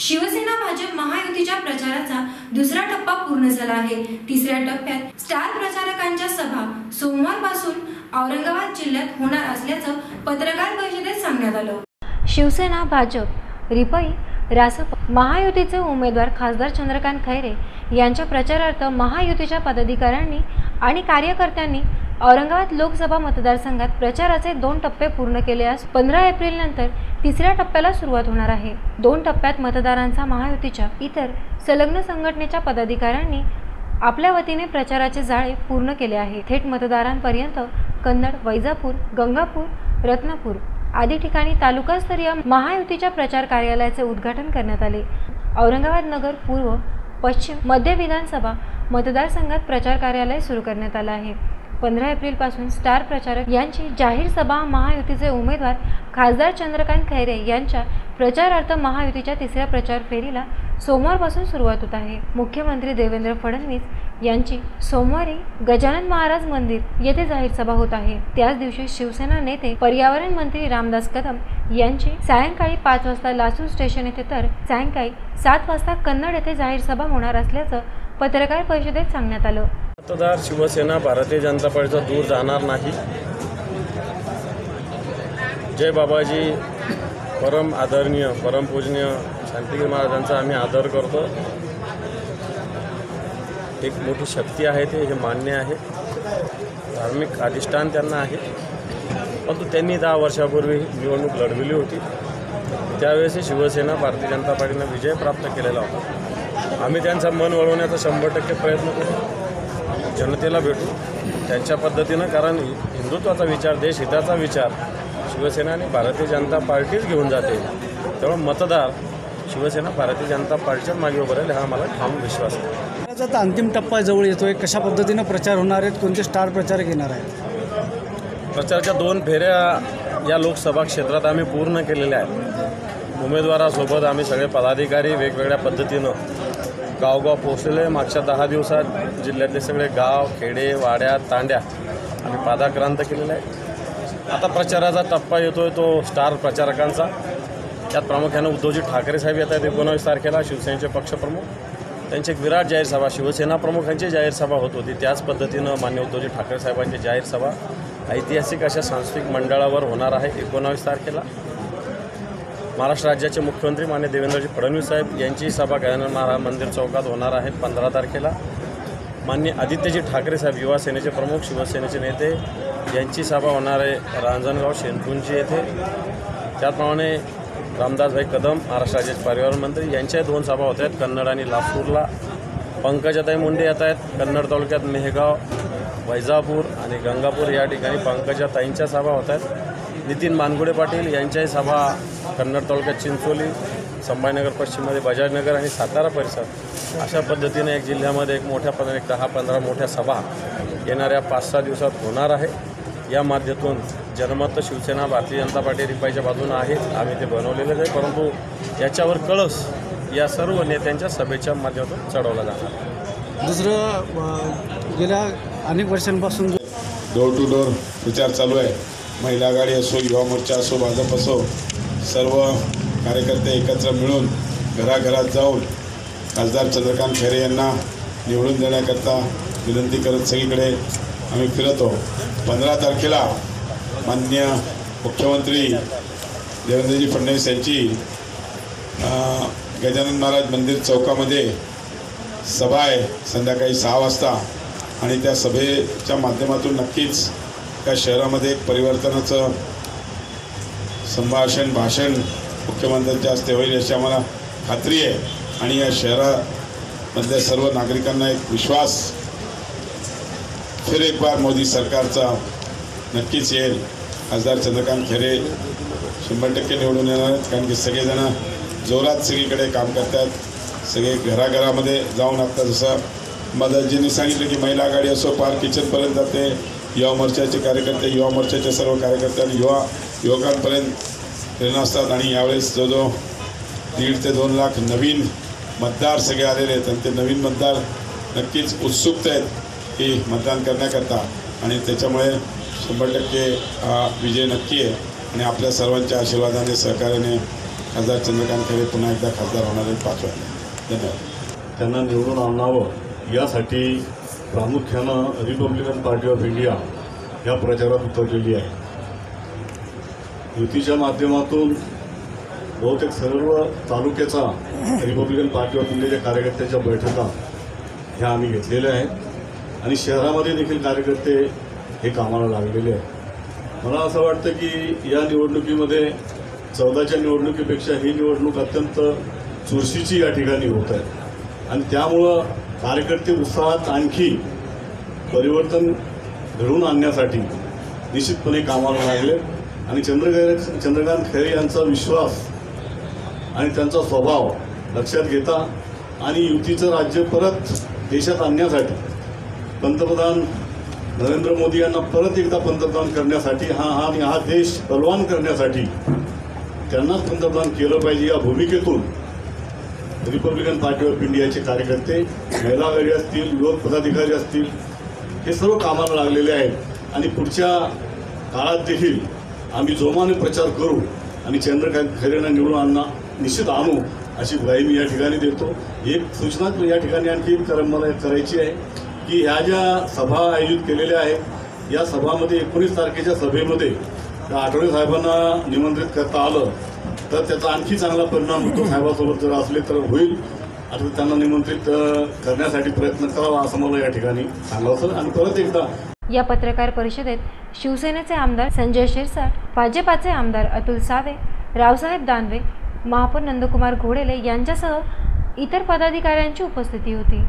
शिवसेना भाजप महायुतीच्या प्रचाराचा दुसरा टप्पा पूर्ण झाला आहे. तिसऱ्या टप्प्यात स्टार प्रचारकांच्या सभा सोमवारपासून औरंगाबाद जिल्ह्यात होणार असल्याचं पत्रकार परिषदेत सांगण्यात आलं. शिवसेना भाजप रिपई रासप महायुतीचे उमेदवार खासदार चंद्रकांत खैरे यांच्या प्रचारार्थ महायुतीच्या पदाधिकाऱ्यांनी आणि कार्यकर्त्यांनी औरंगाबाद लोकसभा मतदारसंघात प्रचाराचे दोन टप्पे पूर्ण केले असून पंधरा एप्रिल नंतर तिसऱ्या टप्प्याला सुरुवात होणार आहे. दोन टप्प्यात मतदारांचा महायुतीच्या इतर संलग्न संघटनेच्या पदाधिकाऱ्यांनी आपल्या वतीने प्रचाराचे जाळे पूर्ण केले आहे. थेट मतदारांपर्यंत कन्नड वैजापूर गंगापूर रत्नापूर आदी ठिकाणी तालुकास्तरीय महायुतीच्या प्रचार कार्यालयाचे उद्घाटन करण्यात आले. औरंगाबाद नगर पूर्व पश्चिम मध्य विधानसभा मतदारसंघात प्रचार कार्यालय सुरू करण्यात आलं आहे. पंधरा एप्रिलपासून स्टार प्रचारक यांची जाहीर सभा महायुतीचे उमेदवार खासदार चंद्रकांत खैरे यांच्या प्रचारार्थ महायुतीच्या तिसऱ्या प्रचार फेरीला सोमवारपासून सुरुवात होत आहे. मुख्यमंत्री देवेंद्र फडणवीस यांची सोमवारी गजानन महाराज मंदिर येथे जाहीर सभा होत आहे. त्याच दिवशी शिवसेना नेते पर्यावरण मंत्री रामदास कदम यांची सायंकाळी पाच वाजता लासूर स्टेशन येथे तर सायंकाळी सात वाजता कन्नड येथे जाहीर सभा होणार असल्याचं पत्रकार परिषदेत सांगण्यात आलं. मतदार शिवसेना भारतीय जनता पार्टीचा दूर जाणार नाही. जय बाबाजी. परम आदरणीय परमपूजनीय शांतिगिरी महाराजांचा आम्ही आदर करतो. एक मोठी शक्ती आहे ते हे मान्य आहे. धार्मिक अधिष्ठान त्यांना आहे. परंतु त्यांनी दहा वर्षापूर्वी निवडणूक लढविली होती. त्यावेळेस शिवसेना भारतीय जनता पार्टीनं विजय प्राप्त केलेला होता. आम्ही त्यांचं मन वळवण्याचा शंभर टक्के प्रयत्न करू. जनतेला भेटू. त्यांच्या पद्धतीनं कारण हिंदुत्वाचा विचार देशहिताचा विचार शिवसेना आणि भारतीय जनता पार्टीच घेऊन जाते. त्यामुळे मतदार शिवसेना भारतीय जनता पार्टीच्याच मागे उभं राहील हा मला ठाम विश्वास आहे. आता अंतिम टप्पा जवळ येतोय. कशा पद्धतीनं प्रचार होणार आहेत? कोणते स्टार प्रचारक येणार आहेत? प्रचाराच्या दोन फेऱ्या या लोकसभा क्षेत्रात आम्ही पूर्ण केलेल्या आहेत. उमेदवारासोबत आम्ही सगळे पदाधिकारी वेगवेगळ्या पद्धतीनं गावगाव पोचलेले आहे. मागच्या दहा दिवसात जिल्ह्यातले सगळे गाव खेडे वाड्या तांड्या आम्ही पादाक्रांत केलेला आहे आता प्रचाराचा टप्पा येतो आहे तो स्टार प्रचारकांचा. त्यात प्रामुख्यानं उद्धवजी ठाकरे साहेब येत आहेत एकोणावीस तारखेला शिवसेनेचे पक्षप्रमुख. त्यांची एक विराट जाहीर सभा शिवसेना प्रमुखांची जाहीर सभा होत होती. त्याच पद्धतीनं मान्य उद्धवजी ठाकरे साहेबांची जाहीर सभा ऐतिहासिक अशा सांस्कृतिक मंडळावर होणार आहे एकोणावीस तारखेला. महाराष्ट्र राज्याचे मुख्यमंत्री मान्य देवेंद्रजी फडणवीस साहेब यांची सभा गजानन महाराज मंदिर चौकात होणार आहे पंधरा तारखेला. मान्य आदित्यजी ठाकरे साहेब युवा सेनेचे प्रमुख शिवसेनेचे नेते यांची सभा होणार आहे रांजणगाव शेनकुंजी येथे. त्याचप्रमाणे रामदासभाई कदम महाराष्ट्र राज्याचे पर्यावरण मंत्री यांच्या दोन सभा होत आहेत कन्नड आणि लासूरला पंकजाताई मुंडे येत आहेत कन्नड तालुक्यात मेहगाव वैजापूर आणि गंगापूर या ठिकाणी पंकजाताईंच्या सभा होत आहेत. नितीन मानगुडे पाटील यांच्याही सभा कन्नड तालुक्यात चिंचोली संभाजीनगर पश्चिममध्ये बजाजनगर आणि सातारा परिसर. अशा पद्धतीने एक जिल्ह्यामध्ये एक मोठ्या पद्धतीने एक दहा पंधरा मोठ्या सभा येणाऱ्या पाच सहा दिवसात होणार आहे. या माध्यमातून जनमत शिवसेना भारतीय जनता पार्टी रिपाईच्या बाजूनं आहे आम्ही ते बनवलेलेच आहे परंतु याच्यावर कळस या सर्व नेत्यांच्या सभेच्या माध्यमातून चढवला जाणार दुसरं गेल्या अनेक वर्षांपासून जो डोर टू डोर प्रचार चालू आहे. महिला आघाडी असो युवा मोर्चा असो भाजप असो सर्व कार्यकर्ते एकत्र मिळून घराघरात जाऊन खासदार चंद्रकांत खैरे यांना निवडून देण्याकरता विनंती करत सगळीकडे आम्ही फिरतो. पंधरा तारखेला मान्य मुख्यमंत्री देवेंद्रजी फडणवीस यांची गजानन महाराज मंदिर चौकामध्ये सभा आहे संध्याकाळी सहा वाजता. आणि त्या सभेच्या माध्यमातून नक्कीच या शहरामध्ये एक परिवर्तनाचं संभाषण भाषण मुख्यमंत्र्यांच्या हस्ते होईल याची आम्हाला खात्री आहे. आणि या शहरामधल्या सर्व नागरिकांना एक विश्वास फिर एक बार मोदी सरकारचा नक्कीच येईल. खासदार चंद्रकांत खैरे शंभर टक्के निवडून येणार आहेत कारण की सगळेजण जोरात सगळीकडे काम करतात सगळे घराघरामध्ये जाऊन आता जसं मदतजींनी सांगितलं की महिला आघाडी असो पार किचनपर्यंत जाते. युवा मोर्चाचे कार्यकर्ते युवा मोर्चाच्या सर्व कार्यकर्त्यांनी युवा युवकांपर्यंत प्रेरणा असतात. आणि यावेळेस जवळजवळ दीड ते दोन लाख नवीन मतदार सगळे आलेले आहेत. आणि ते नवीन मतदार नक्कीच उत्सुकत आहेत की मतदान करण्याकरता. आणि त्याच्यामुळे शंभर टक्के हा विजय नक्की आहे. आणि आपल्या सर्वांच्या आशीर्वादाने सहकार्याने खासदार चंद्रकांत खरे पुन्हा एकदा खासदार होणार आहेत पाच धन्यवाद. त्यांना निवडून आणावं यासाठी प्रामुख्यानं रिपब्लिकन पार्टी ऑफ इंडिया या प्रचारात उतरलेली आहे. युतीच्या माध्यमातून बहुतेक सर्व तालुक्याचा रिपब्लिकन पार्टी ऑफ इंडियाच्या कार्यकर्त्यांच्या बैठका ह्या आम्ही घेतलेल्या आहेत आणि शहरामध्ये देखील कार्यकर्ते हे कामाला लागलेले आहेत. मला असं वाटतं की या निवडणुकीमध्ये चौदाच्या निवडणुकीपेक्षा ही निवडणूक अत्यंत चुरशीची या ठिकाणी होत आहे. आणि त्यामुळं कार्यकर्ते उत्साहात आणखी परिवर्तन घडवून आणण्यासाठी निश्चितपणे कामाला लागले. आणि चंद्रकांत चंद्रकांत खैरे यांचा विश्वास आणि त्यांचा स्वभाव लक्षात घेता आणि युतीचं राज्य परत देशात आणण्यासाठी पंतप्रधान नरेंद्र मोदी यांना परत एकदा पंतप्रधान करण्यासाठी हा हा आणि हा देश बलवान करण्यासाठी त्यांनाच पंतप्रधान केलं पाहिजे या भूमिकेतून रिपब्लिकन पार्टी ऑफ इंडियाचे कार्यकर्ते महिला आघाडी असतील युवक पदाधिकारी असतील हे सर्व कामाला लागलेले आहेत. आणि पुढच्या काळात देखील आम्ही जोमाने प्रचार करू आणि चंद्रकांत खैरेंना निवडून आणणं निश्चित आणू अशी ग्वाही मी या ठिकाणी देतो. एक सूचना या ठिकाणी आणखी कर मला करायची आहे की ह्या ज्या सभा आयोजित केलेल्या आहेत या सभामध्ये एकोणीस तारखेच्या सभेमध्ये आठवडे साहेबांना निमंत्रित करता आलं. तर त्याचा आणखी चांगला परिणाम होतो. साहेबासोबत जर असले तर होईल. आता त्यांना निमंत्रित करण्यासाठी प्रयत्न करावा असं मला या ठिकाणी सांगावं आणि परत एकदा या पत्रकार परिषदेत शिवसेनेचे आमदार संजय शिरसाट भाजपाचे आमदार अतुल सावे रावसाहेब दानवे महापौर नंदकुमार घोडेले यांच्यासह इतर पदाधिकाऱ्यांची उपस्थिती होती.